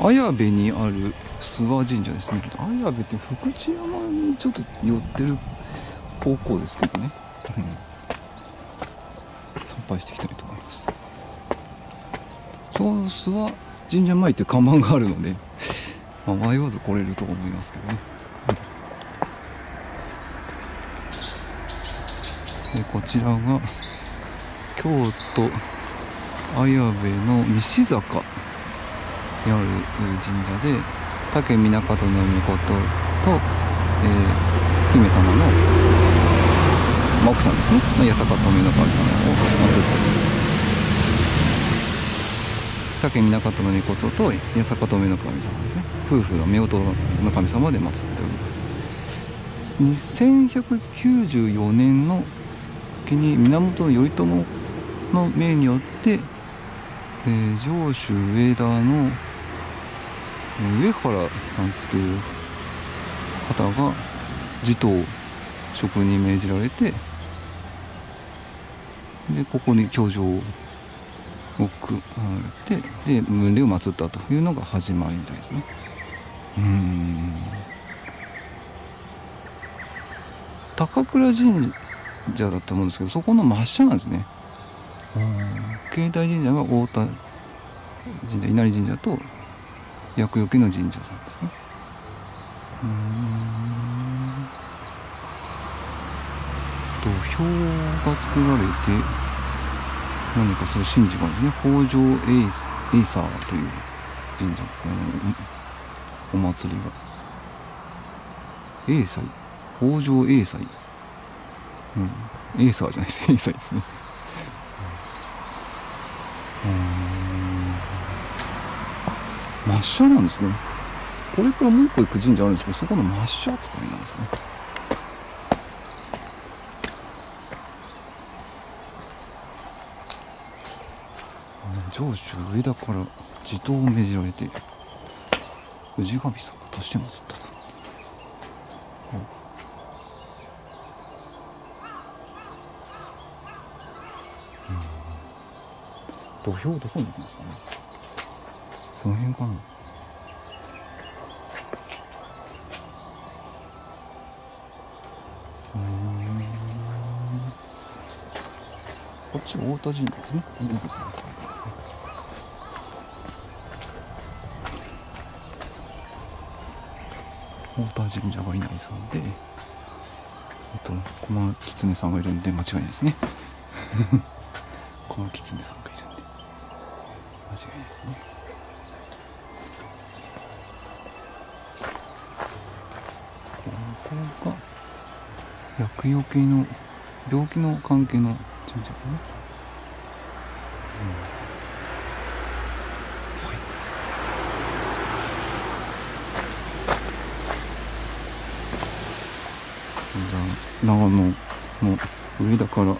綾部にある諏訪神社ですね。綾部って福知山にちょっと寄ってる方向ですけどね、うん、参拝していきたいと思います。ちょうど諏訪神社前って看板があるので、まあ、迷わず来れると思いますけどね、うん、でこちらが京都綾部の西坂にある神社で竹湊の命と、えー、姫様の、まあ、奥さんですね。八坂富の神様を祀って竹湊の命と八坂富の神様ですね。夫婦の夫婦の神様で祀っております。2194年の時に源頼朝の命によって、えー、上州上田の上原さんっていう方が地頭職に命じられてでここに居城を置くられてで分霊を祀ったというのが始まりみたいですね。うん。高倉神社だったと思うんですけどそこの真下なんですね。境内神社が太田神社稲荷神社と厄除けの神社さんですね。土俵が作られて何かそういう神事があるんですね。北条エイスエイサーという神社うんお祭りが。エイサイ？北条エイサイ？うん。エイサーじゃないです。エイサイですね。真っ白なんですね。これからもう一個行く神社あるんですけどそこの真っ白扱いなんですね。上州上田から地頭を命じられて氏神様として祀ったと、うん、土俵どこに行きますかね。その辺かな？こっち太田神社。ですねいいですね太田神社がいないさんであと駒狐さんがいるんで間違いないですね。駒狐さんがいるんで。間違いないですね。こが薬用系の病気の関係の神社かな、うん、長野の上だから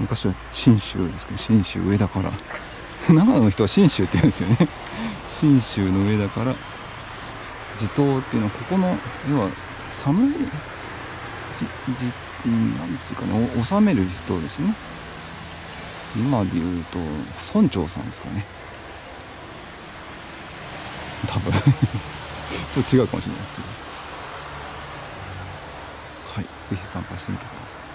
昔は信州ですけど信州上だから。長野の人は信州って言うんですよね。信州の上だから地頭っていうのはここの要は寒い。じじなんですかね収める人ですね。今で言うと村長さんですかね。多分。ちょっと違うかもしれないですけど。はい。是非参加してみてください。